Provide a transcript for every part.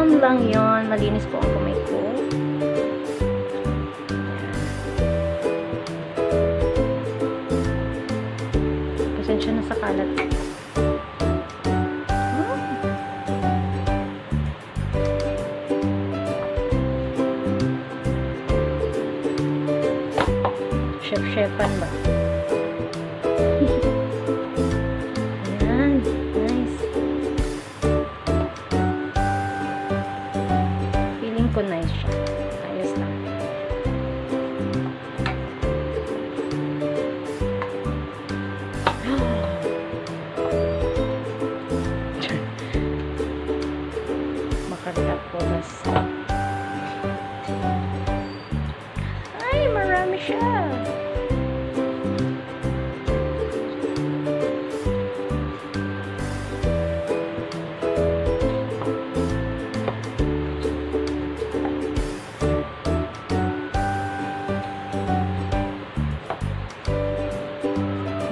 Ganon lang yon Malinis po ang kamay ko. Pasensya na sa kalat. Hmm. Chef-chefan ba? Connection.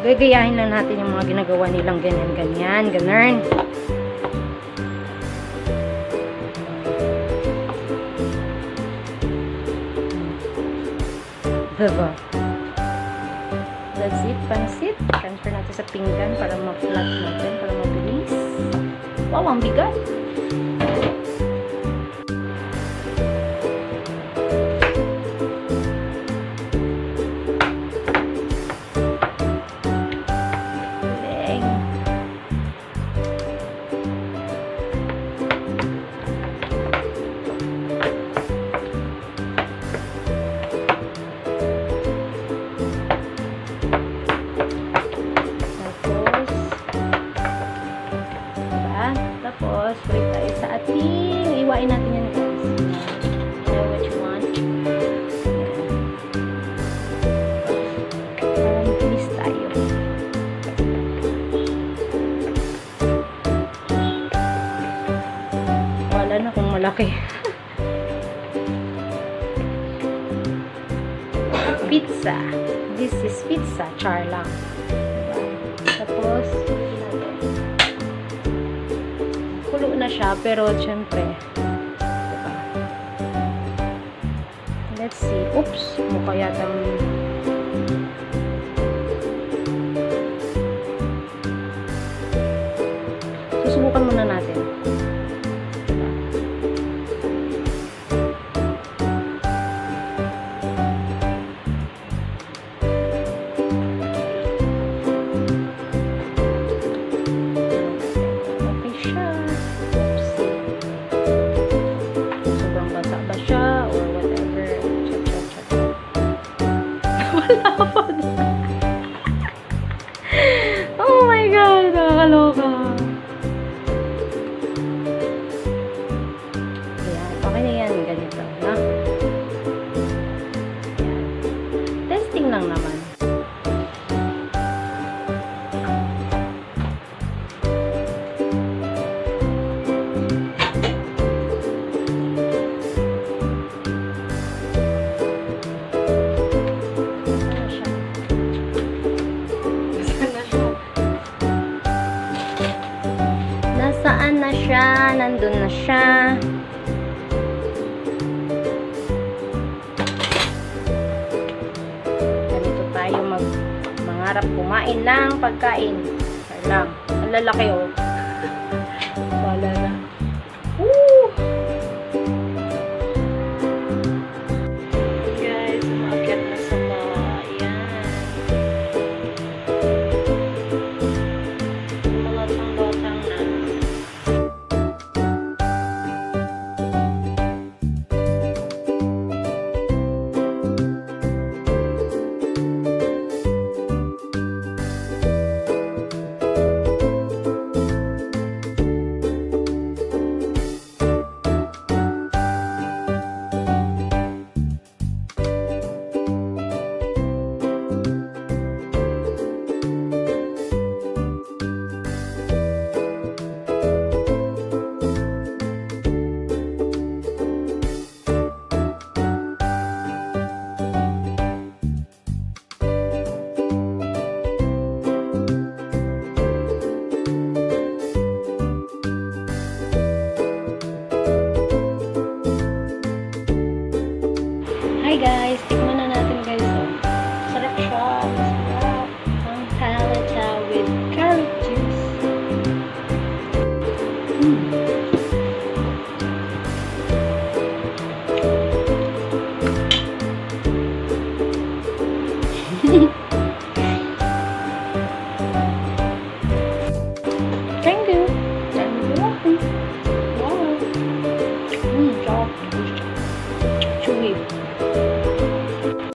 Gagayahin lang natin yung mga ginagawa nilang ganyan-ganyan, ganern. Diba? That's it, pansit. Transfer natin sa pinggan para ma-flat natin, para mabilis. Wow, ang bigat! Malaki. pizza. This is pizza. Char lang. Tapos, kulo na siya, pero syempre? Let's see. Oops! Mukha yatang susubukan muna natin. Nandun na siya. Ganito tayo mag mangarap kumain ng pagkain. Lang, ang lalaki oh. Guys!